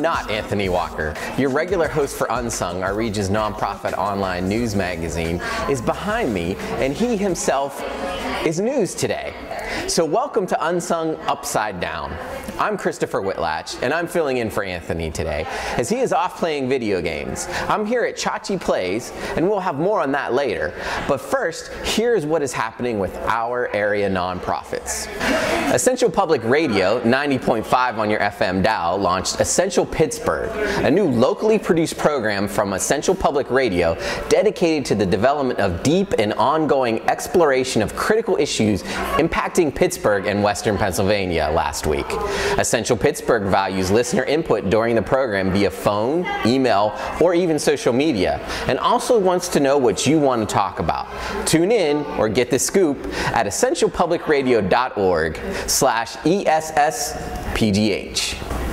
Not Anthony Walker. Your regular host for Unsung, our region's nonprofit online news magazine, is behind me, and he himself is news today. So, welcome to Unsung Upside Down. I'm Christopher Whitlach, and I'm filling in for Anthony today, as he is off playing video games. I'm here at Chachi Plays, and we'll have more on that later. But first, here's what is happening with our area nonprofits. Essential Public Radio, 90.5 on your FM dial, launched Essential Pittsburgh, a new locally produced program from Essential Public Radio dedicated to the development of deep and ongoing exploration of critical issues impacting Pittsburgh and Western Pennsylvania last week. Essential Pittsburgh values listener input during the program via phone, email, or even social media, and also wants to know what you want to talk about. Tune in or get the scoop at essentialpublicradio.org slash ESSPGH.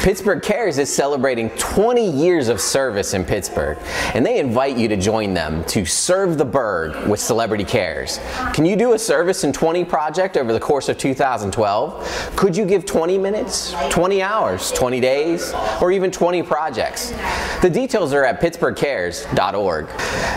Pittsburgh Cares is celebrating 20 years of service in Pittsburgh, and they invite you to join them to serve the Burgh with Celebrity Cares. Can you do a service in 20 project over the course of 2012? Could you give 20 minutes, 20 hours, 20 days, or even 20 projects? The details are at pittsburghcares.org.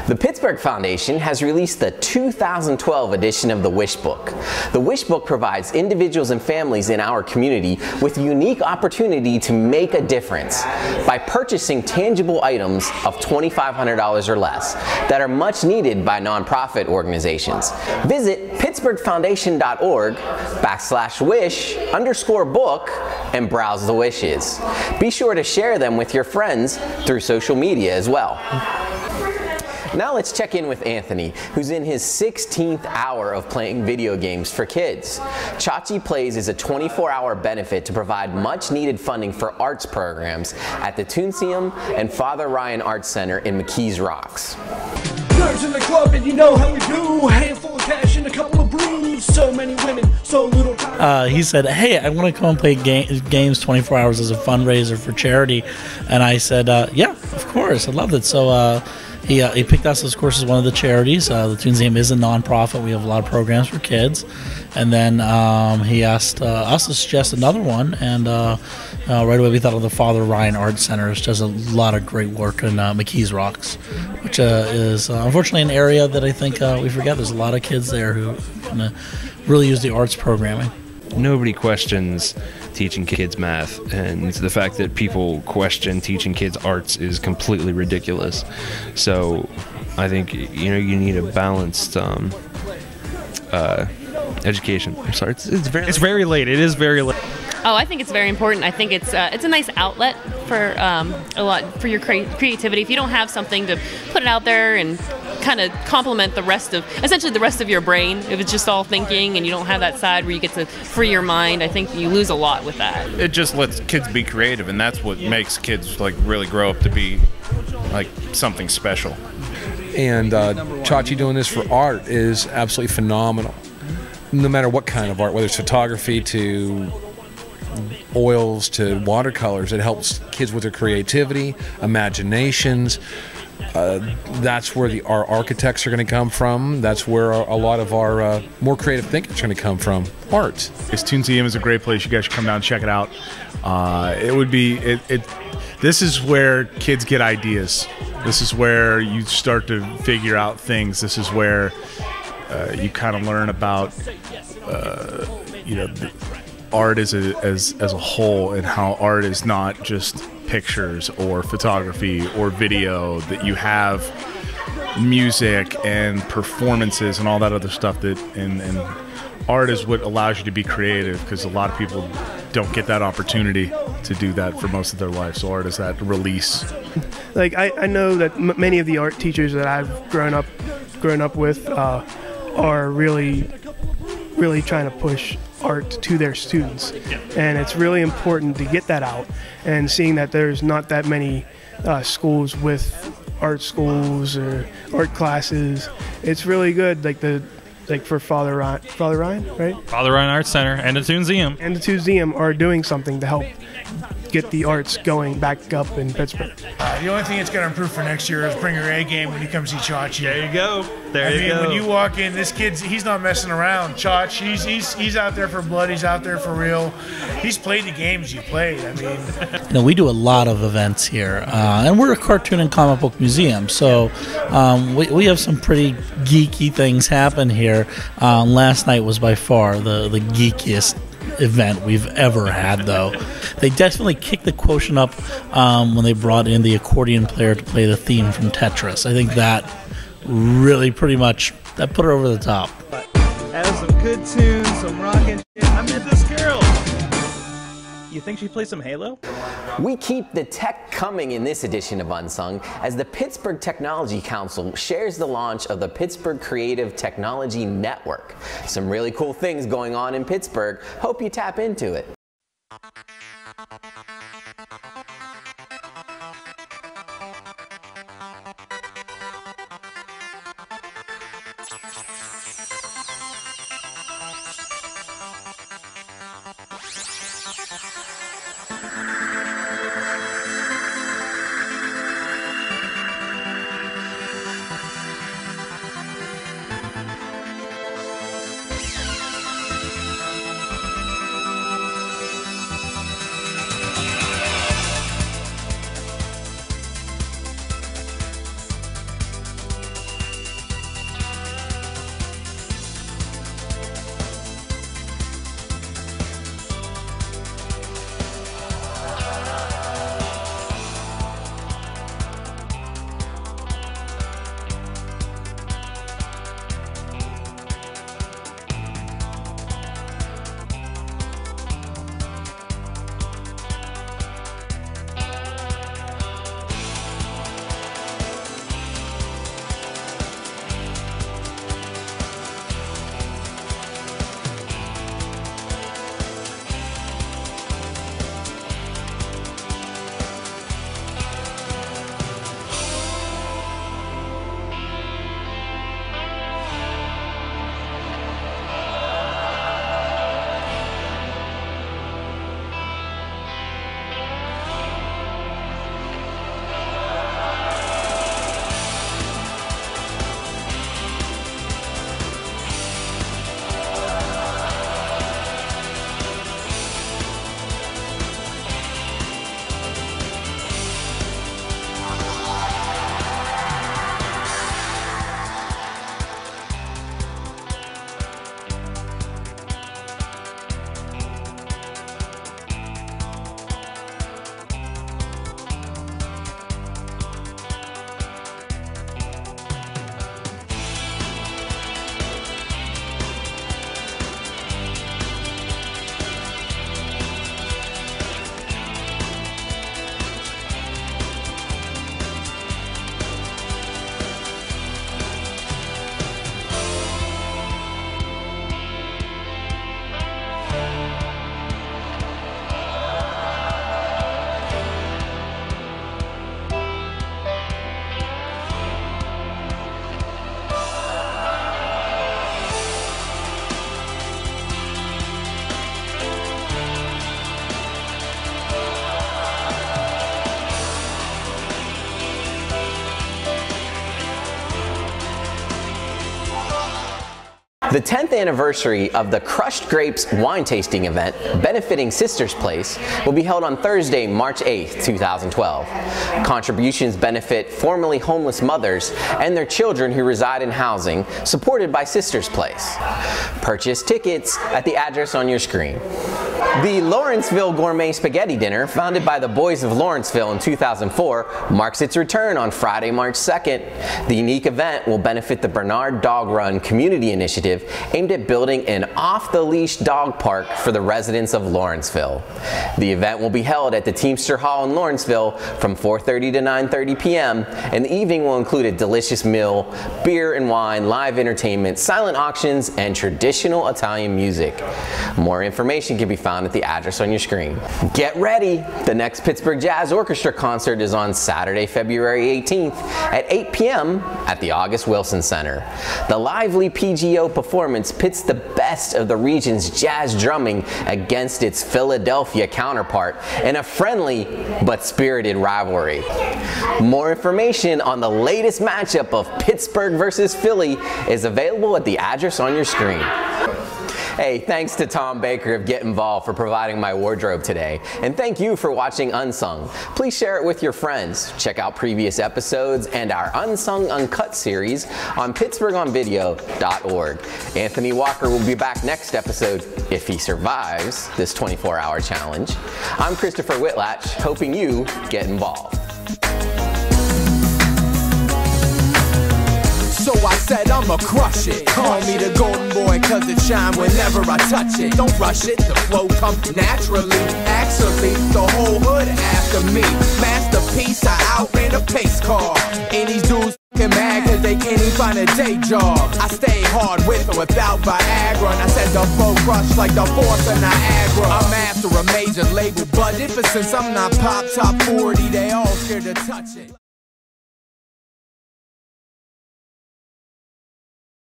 The Pittsburgh Foundation has released the 2012 edition of the Wish Book. The Wish Book provides individuals and families in our community with unique opportunity to make a difference by purchasing tangible items of $2,500 or less that are much needed by nonprofit organizations. Visit pittsburghfoundation.org backslash wish underscore book and browse the wishes. Be sure to share them with your friends through social media as well. Now let's check in with Anthony, who's in his 16th hour of playing video games for kids. Chachi Plays is a 24-hour benefit to provide much-needed funding for arts programs at the Toonseum and Father Ryan Arts Center in McKees Rocks. Nerds in the club and you know how we do. Handful of cash and a couple of brews. So many women, so little time. uh, he said, "Hey, I want to come and play ga- games 24 hours as a fundraiser for charity," and I said, uh, "Yeah, of course, I love it." So uh, he uh, he picked us, of course, as one of the charities. Uh, the Toonseum is a nonprofit. We have a lot of programs for kids, and then um, he asked uh, us to suggest another one, and uh, uh, right away we thought of the Father Ryan Art Center, which does a lot of great work in uh, McKees Rocks, which is unfortunately an area that I think we forget. There's a lot of kids there who really use the arts programming. nobody questions teaching kids math and the fact that people question teaching kids arts is completely ridiculous so i think you know you need a balanced um, uh, education i'm sorry it's, it's very It's very late. It is very late. Oh, I think it's very important. I think it's uh, it's a nice outlet for um, a lot for your crea- creativity. If you don't have something to put it out there and kind of complement the rest of essentially the rest of your brain, if it's just all thinking and you don't have that side where you get to free your mind, I think you lose a lot with that. it just lets kids be creative and that's what makes kids like really grow up to be like something special and uh, Chachi doing this for art is absolutely phenomenal. No matter what kind of art, whether it's photography to oils to watercolors, it helps kids with their creativity, imaginations. Uh, that's where the our architects are going to come from. That's where a, lot of our uh, more creative thinking is going to come from. Art. This Toonseum is a great place. You guys should come down and check it out. Uh, it would be it, it. This is where kids get ideas. This is where you start to figure out things. This is where uh, you kind of learn about uh, you know the art as a as as a whole and how art is not just pictures or photography or video that you have music and performances and all that other stuff that and, and art is what allows you to be creative because a lot of people don't get that opportunity to do that for most of their life. So art is that release. Like I, I know that many of the art teachers that I've grown up grown up with uh, are really really trying to push art to their students, and it's really important to get that out. And seeing that there's not that many uh, schools with art schools or art classes, it's really good. Like the like for Father Ryan, Father Ryan, right? Father Ryan Arts Center and the Toonseum. And the Museum are doing something to help get the arts going back up in Pittsburgh. Uh, the only thing it's going to improve for next year is bring your A game when you come see Chachi. There you go. There I you mean, go. when you walk in, this kid's he's not messing around. Chach, he's he's he's out there for blood. He's out there for real. He's played the games you played. I mean, You know, we do a lot of events here, uh, and we're a cartoon and comic book museum, so um, we, we have some pretty geeky things happen here. Uh, last night was by far the, the geekiest event we've ever had, though. They definitely kicked the quotient up um, when they brought in the accordion player to play the theme from Tetris. I think that really pretty much that put her over the top. That was some good tunes, some rockin' shit. I met this. You think she plays some Halo? We keep the tech coming in this edition of Unsung as the Pittsburgh Technology Council shares the launch of the Pittsburgh Creative Technology Network. Some really cool things going on in Pittsburgh. Hope you tap into it. The 10th anniversary of the Crushed Grapes wine tasting event benefiting Sisters Place will be held on Thursday, March 8th, 2012. Contributions benefit formerly homeless mothers and their children who reside in housing supported by Sisters Place. Purchase tickets at the address on your screen. The Lawrenceville Gourmet Spaghetti Dinner, founded by the Boys of Lawrenceville in 2004, marks its return on Friday, March 2nd. The unique event will benefit the Bernard Dog Run Community Initiative aimed at building an off-the-leash dog park for the residents of Lawrenceville. The event will be held at the Teamster Hall in Lawrenceville from 4.30 to 9.30 p.m. and the evening will include a delicious meal, beer and wine, live entertainment, silent auctions, and traditional Italian music. More information can be found at the address on your screen. Get ready! The next Pittsburgh Jazz Orchestra concert is on Saturday, February 18th at 8 p.m. at the August Wilson Center. The lively PJO performance pits the best of the region's jazz drumming against its Philadelphia counterpart in a friendly but spirited rivalry. More information on the latest matchup of Pittsburgh versus Philly is available at the address on your screen. Hey, thanks to Tom Baker of Get Involved for providing my wardrobe today. And thank you for watching Unsung. Please share it with your friends. Check out previous episodes and our Unsung Uncut series on PittsburghOnVideo.org. Anthony Walker will be back next episode if he survives this 24 hour challenge. I'm Christopher Whitlach, hoping you get involved. So I said I'ma crush it. Call me the golden boy cause it shine whenever I touch it. Don't rush it, the flow comes naturally. Actually, the whole hood after me. Masterpiece, I outran a pace car. And these dudes fucking mad cause they can't even find a day job. I stay hard with or without Viagra. And I said the flow crush like the force of Niagara. I'm after a major label budget, but since I'm not pop top 40, they all scared to touch it.